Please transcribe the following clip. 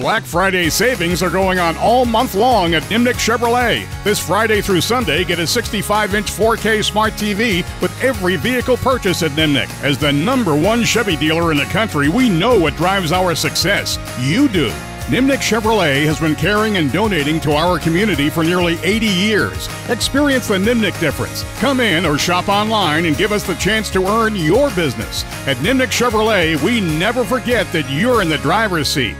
Black Friday savings are going on all month long at Nimnicht Chevrolet. This Friday through Sunday, get a 65 inch 4K smart TV with every vehicle purchase at Nimnicht. As the number one Chevy dealer in the country, we know what drives our success. You do. Nimnicht Chevrolet has been caring and donating to our community for nearly 80 years. Experience the Nimnicht difference. Come in or shop online and give us the chance to earn your business. At Nimnicht Chevrolet, we never forget that you're in the driver's seat.